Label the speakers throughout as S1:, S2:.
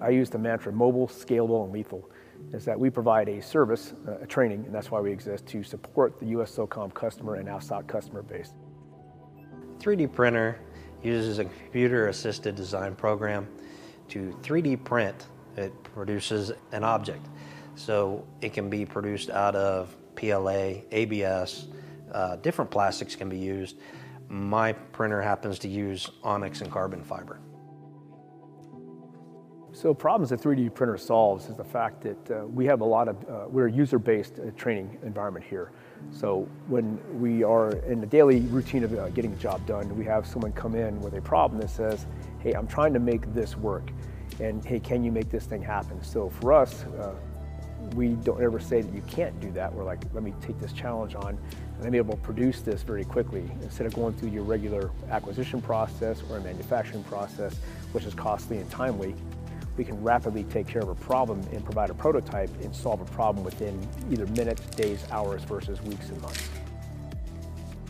S1: I use the mantra mobile, scalable, and lethal, is that we provide a service, uh, a training, and that's why we exist, to support the US SOCOM customer and AFSOC customer base.
S2: 3D printer uses a computer-assisted design program to 3D print. It produces an object. So it can be produced out of PLA, ABS, uh, different plastics can be used. My printer happens to use onyx and carbon fiber.
S1: So problems a 3D printer solves is the fact that uh, we have a lot of, uh, we're a user-based uh, training environment here. So when we are in the daily routine of uh, getting a job done, we have someone come in with a problem that says, hey, I'm trying to make this work. And hey, can you make this thing happen? So for us, uh, we don't ever say that you can't do that. We're like, let me take this challenge on and I'm able to produce this very quickly instead of going through your regular acquisition process or a manufacturing process, which is costly and timely we can rapidly take care of a problem and provide a prototype and solve a problem within either minutes, days, hours versus weeks and months.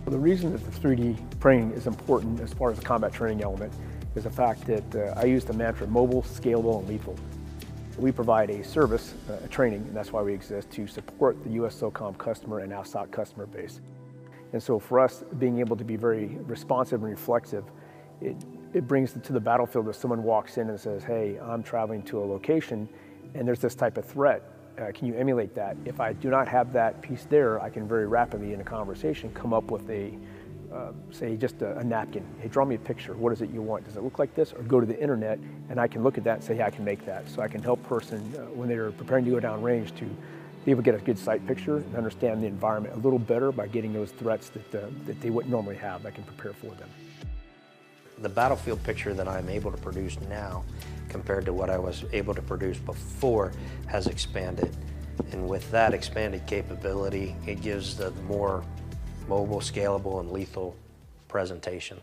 S1: The reason that the 3D printing is important as far as the combat training element is the fact that uh, I use the mantra mobile, scalable, and lethal. We provide a service, uh, a training, and that's why we exist, to support the US SOCOM customer and AFSOC customer base. And so for us, being able to be very responsive and reflexive it, it brings it to the battlefield if someone walks in and says, hey, I'm traveling to a location and there's this type of threat. Uh, can you emulate that? If I do not have that piece there, I can very rapidly in a conversation come up with a, uh, say just a, a, napkin. Hey, draw me a picture. What is it you want? Does it look like this? Or go to the internet and I can look at that and say, yeah, I can make that. So I can help person uh, when they're preparing to go down range to be able to get a good sight picture and understand the environment a little better by getting those threats that, uh, that they wouldn't normally have. I can prepare for them
S2: the battlefield picture that I'm able to produce now compared to what I was able to produce before has expanded. And with that expanded capability, it gives the more mobile, scalable, and lethal presentation.